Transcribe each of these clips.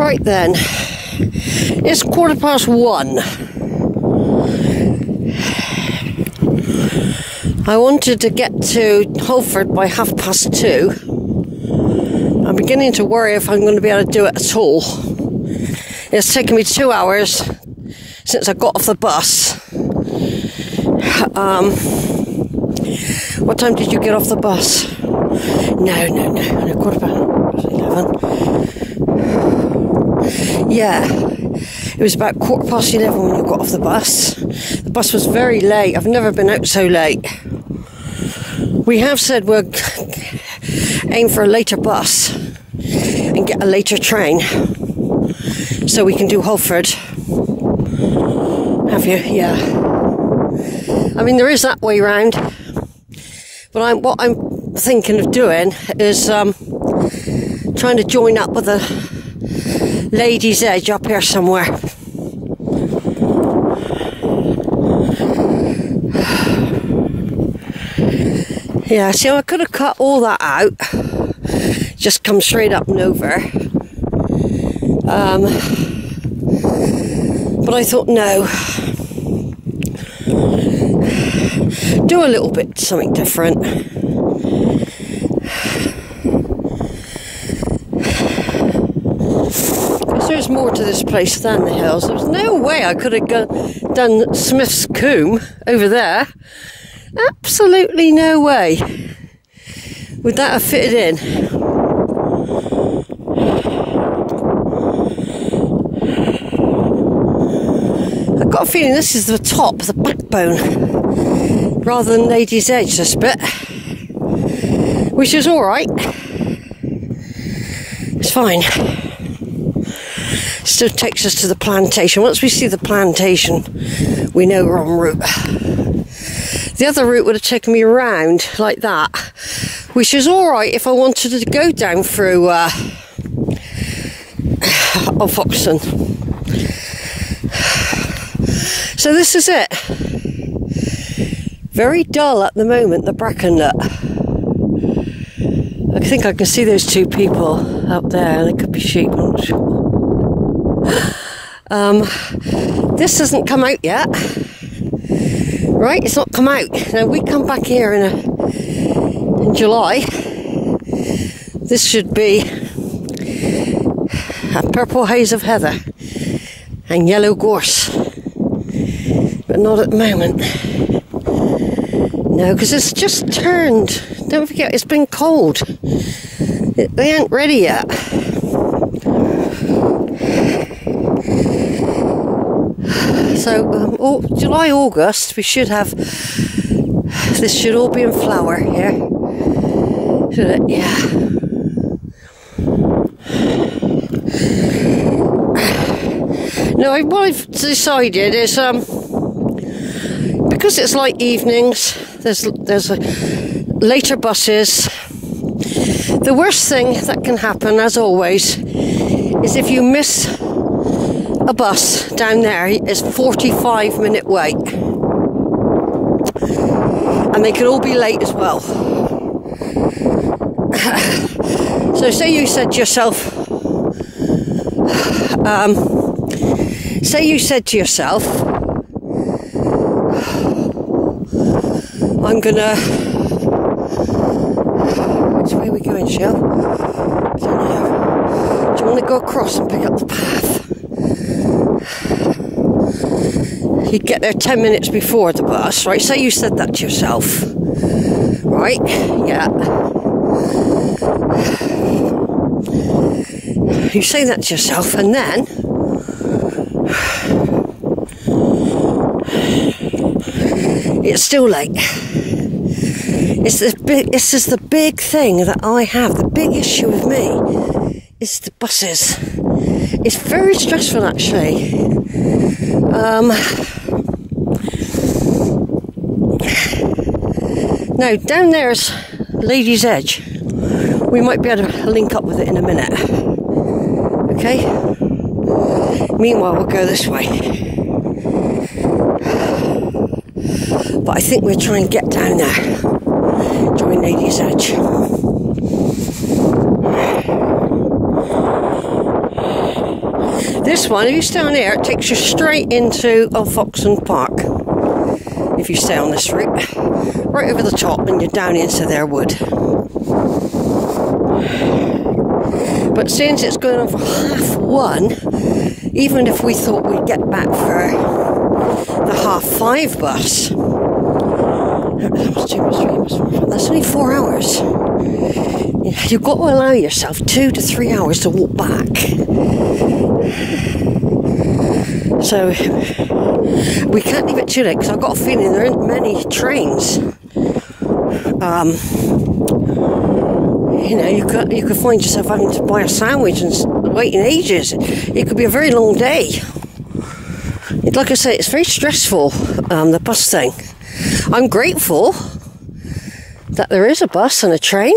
Right then, it's quarter past one. I wanted to get to Holford by half past two. I'm beginning to worry if I'm going to be able to do it at all. It's taken me two hours since I got off the bus. Um, what time did you get off the bus? No, no, no, no, quarter past eleven. Yeah, it was about quarter past eleven when you got off the bus. The bus was very late. I've never been out so late. We have said we'll aim for a later bus and get a later train so we can do Holford. Have you? Yeah. I mean, there is that way round, but I'm, what I'm thinking of doing is um, trying to join up with a Lady's Edge up here somewhere. Yeah, so I could have cut all that out, just come straight up and over. Um, but I thought, no, do a little bit something different. Because there's more to this place than the hills. There's no way I could have go- done Smith's Combe over there. Absolutely no way would that have fitted in. I've got a feeling this is the top, the backbone, rather than Lady's Edge, this bit, which is all right. It's fine. Still takes us to the plantation. Once we see the plantation, we know we're on route. The other route would have taken me around like that, which is all right if I wanted to go down through uh, Foxton. So this is it. Very dull at the moment, the Brackenut. I think I can see those two people up there. They could be sheep, I'm not sure. Um, this hasn't come out yet. Right, it's not come out. Now we come back here in, a, in July. This should be a purple haze of heather and yellow gorse, but not at the moment. No, because it's just turned. Don't forget, it's been cold. It, they ain't ready yet. So, um, oh, July, August, we should have. This should all be in flower here. Should it? Yeah. No, what I've decided is um, because it's like evenings. There's there's a, later buses. The worst thing that can happen, as always, is if you miss a bus down there is 45 minute wait. And they can all be late as well. So say you said to yourself um, say you said to yourself I'm gonna which way are we going Shell? I know. Do you want to go across and pick up the path you'd get there 10 minutes before the bus, right? Say you said that to yourself, right? Yeah. You say that to yourself, and then it's still late. It's the big. This is the big thing that I have. The big issue with me is the buses. It's very stressful, actually. Um, now, down there's Lady's Edge. We might be able to link up with it in a minute. Okay? Meanwhile, we'll go this way. But I think we'll try and get down there. Join Lady's Edge. this one, if you stay on here, it takes you straight into Alfoxton Park. If you stay on this route, right over the top, and you're down into their wood. But since it's going on for half one, even if we thought we'd get back for the half five bus, that's only four hours. You've got to allow yourself two to three hours to walk back. So we can't leave it too late because I've got a feeling there aren't many trains. Um, you know, you could you could find yourself having to buy a sandwich and waiting ages. It could be a very long day. Like I say, it's very stressful. Um, the bus thing. I'm grateful that there is a bus and a train.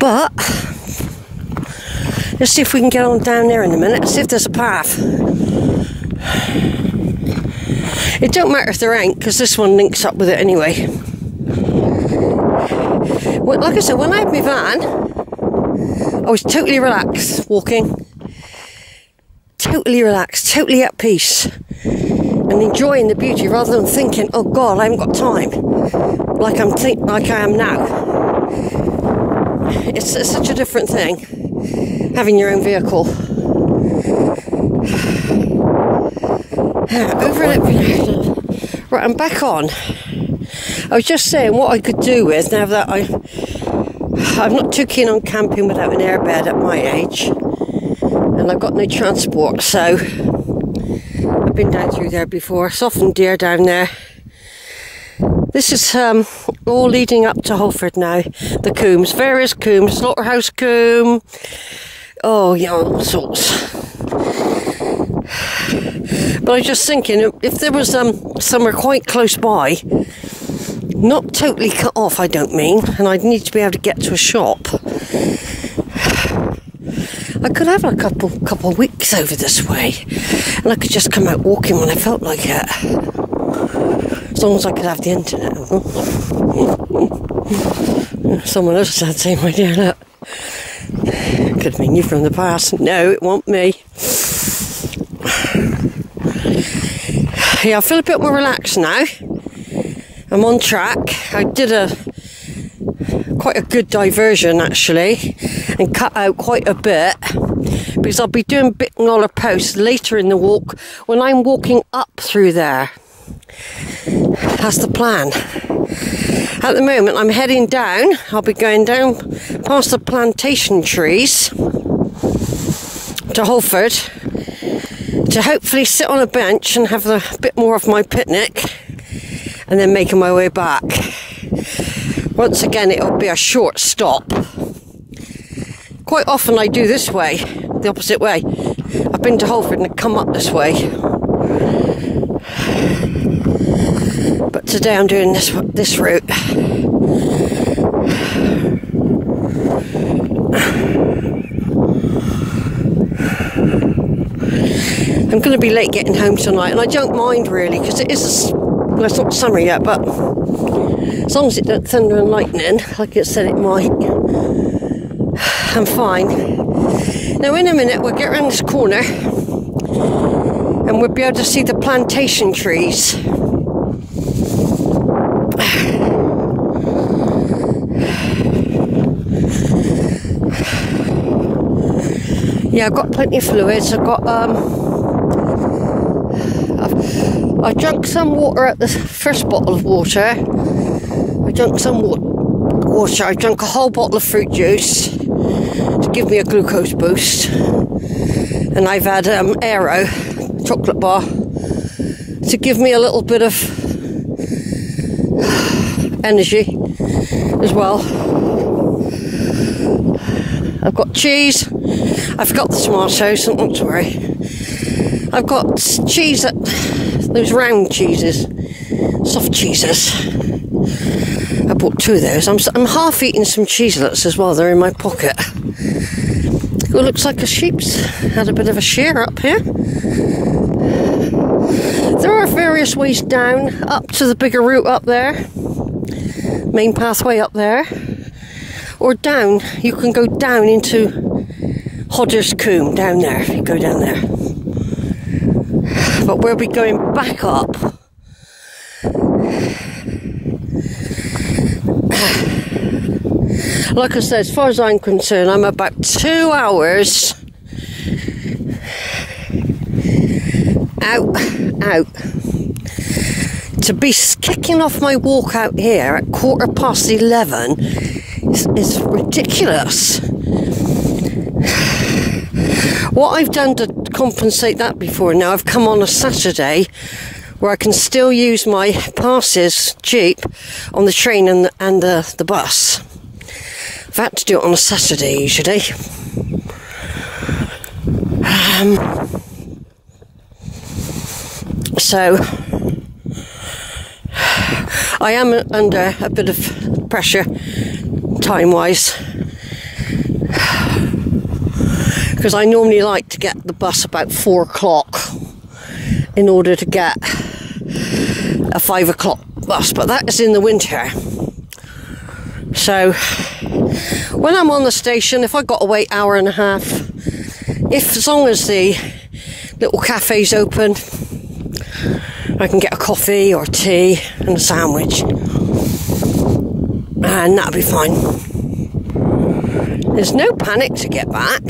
But let's see if we can get on down there in a minute. See if there's a path. It don't matter if there ain't, because this one links up with it anyway. Well, like I said, when I had my van, I was totally relaxed walking. Totally relaxed, totally at peace. And enjoying the beauty rather than thinking, oh God, I haven't got time. Like I'm think like I am now. It's, it's such a different thing having your own vehicle. Right, I'm back on. I was just saying what I could do with now that I I'm not too keen on camping without an airbed at my age, and I've got no transport, so I've been down through there before. Soften deer down there. This is um, all leading up to Holford now. The coombs, various coombs, slaughterhouse coombe. Oh, yeah, all sorts. But I was just thinking, if there was um, somewhere quite close by, not totally cut off, I don't mean, and I'd need to be able to get to a shop. I could have a couple couple of weeks over this way, and I could just come out walking when I felt like it. As long as I could have the internet. Someone else had the same idea. Look, could have been you from the past. No, it won't me. Yeah, I feel a bit more relaxed now. I'm on track. I did a quite a good diversion actually and cut out quite a bit because I'll be doing bit Bicknoller Post later in the walk when I'm walking up through there. That's the plan. At the moment, I'm heading down. I'll be going down past the plantation trees to Holford to hopefully sit on a bench and have a bit more of my picnic and then making my way back. Once again, it'll be a short stop. Quite often I do this way, the opposite way. I've been to Holford and come up this way. But today I'm doing this this route. I'm going to be late getting home tonight, and I don't mind really because it is a well, it's not summer yet, but as long as it don't thunder and lightning, like it said it might, I'm fine. Now, in a minute, we'll get around this corner and we'll be able to see the plantation trees. Yeah, I've got plenty of fluids. I've got um, I drank some water at the first bottle of water. I drank some water. I drank a whole bottle of fruit juice to give me a glucose boost. And I've had um, Aero chocolate bar to give me a little bit of energy as well. I've got cheese. I forgot the tomatoes, not to worry. I've got cheese that those round cheeses, soft cheeses. I bought two of those. I'm, I'm half eating some cheeselets as well. They're in my pocket. It looks like a sheep's had a bit of a share up here. There are various ways down, up to the bigger route up there. Main pathway up there. Or down. You can go down into Hodder's Combe down there. If you go down there, but we'll be going back up. Like I said, as far as I'm concerned, I'm about two hours out, out. To be kicking off my walk out here at quarter past 11 is, is ridiculous. What I've done to compensate that before now, I've come on a Saturday where I can still use my passes cheap on the train and and the, the bus. I've had to do it on a Saturday usually. Um, so I am under a bit of pressure time wise because I normally like to get the bus about four o'clock in order to get a five o'clock bus, but that is in the winter. So when I'm on the station, if I've got to wait hour and a half, if as long as the little cafe's open, I can get a coffee or tea and a sandwich, and that'll be fine. There's no panic to get back.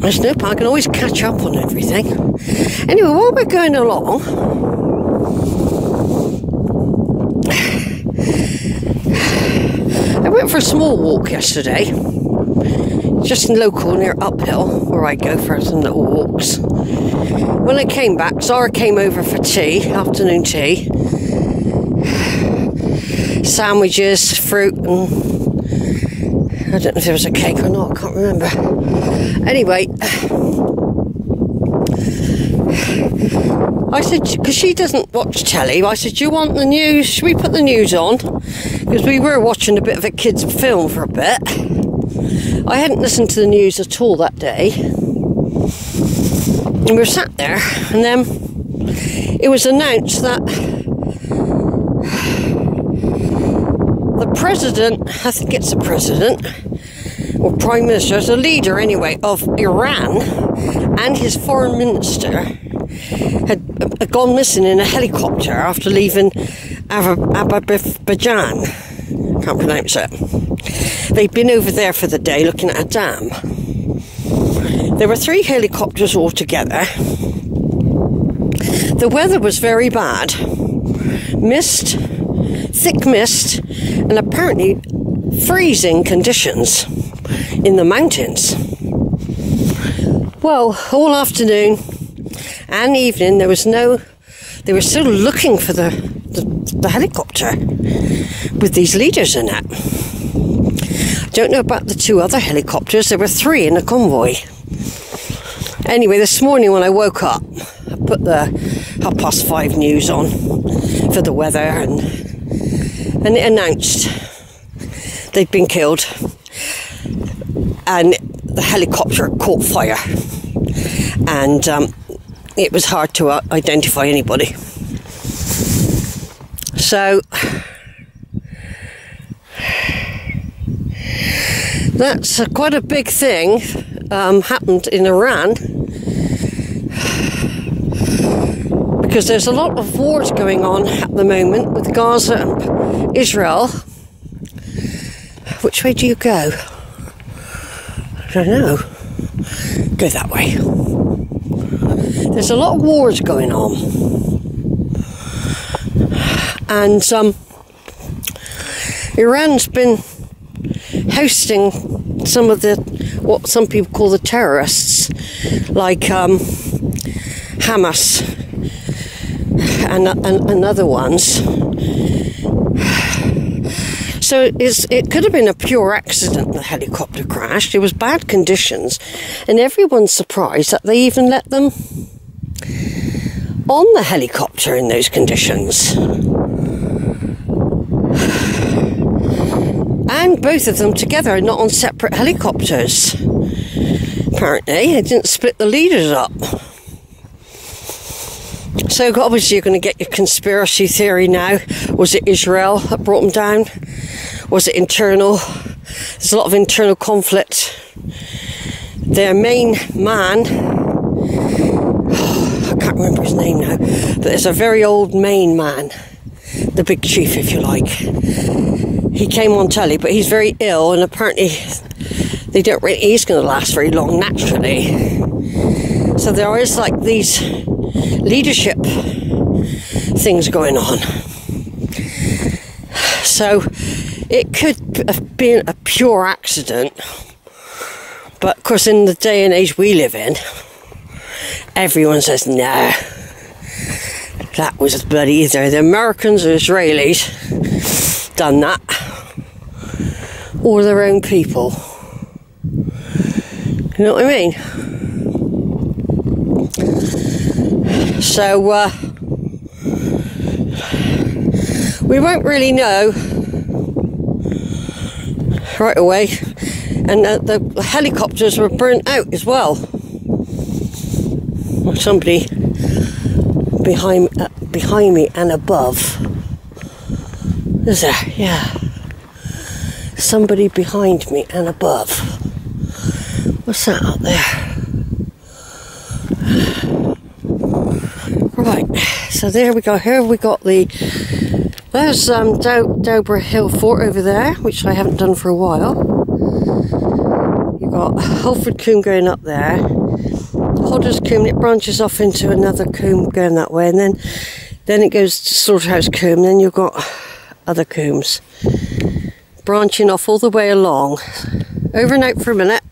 There's no panic. I can always catch up on everything. Anyway, while we're going along, I went for a small walk yesterday, just in local near Uphill, where I go for some little walks. When I came back, Zara came over for tea, afternoon tea, sandwiches, fruit, and I don't know if there was a cake or not, I can't remember. Anyway, I said, because she doesn't watch telly, I said, Do you want the news? Should we put the news on? Because we were watching a bit of a kids' film for a bit. I hadn't listened to the news at all that day. And we were sat there, and then it was announced that the president, I think it's the president, or prime minister, a leader anyway, of Iran, and his foreign minister had, uh, had gone missing in a helicopter after leaving Azerbaijan. Can't pronounce it. They'd been over there for the day looking at a dam. There were three helicopters altogether. The weather was very bad. Mist, thick mist, and apparently freezing conditions in the mountains. Well, all afternoon and evening there was no. They were still looking for the, the, the helicopter with these leaders in it. I don't know about the two other helicopters. There were three in a convoy. Anyway, this morning when I woke up, I put the half past five news on for the weather and and it announced they'd been killed and the helicopter caught fire and um, it was hard to uh, identify anybody. So that's uh, quite a big thing um, happened in Iran because there's a lot of wars going on at the moment with Gaza and Israel. Which way do you go? I don't know. Go that way. There's a lot of wars going on. And um, Iran's been hosting some of the what some people call the terrorists, like um, Hamas and, and, other ones. So it could have been a pure accident, the helicopter crashed. It was bad conditions, and everyone's surprised that they even let them on the helicopter in those conditions. And both of them together, not on separate helicopters. Apparently, they didn't split the leaders up. So obviously you're going to get your conspiracy theory now. Was it Israel that brought them down? was it internal? There's a lot of internal conflict. Their main man, I can't remember his name now, but it's a very old main man, the big chief, if you like. He came on telly, but he's very ill, and apparently they don't really, he's going to last very long naturally. So there is like these leadership things going on. So it could have been a pure accident, but of course, in the day and age we live in, everyone says, no, that was bloody either the Americans or Israelis done that, or their own people. You know what I mean? So, uh, we won't really know right away. And uh, the helicopters were burnt out as well. Somebody behind uh, behind me and above. Is there? Yeah. Somebody behind me and above. What's that up there? Right, so there we go. Here we got the there's um, Dow- Hill Fort over there, which I haven't done for a while. You've got Holford Combe going up there. Hodder's Combe, it branches off into another combe going that way, and then then it goes to Slaughterhouse Combe, then you've got other combes branching off all the way along. Over and out for a minute.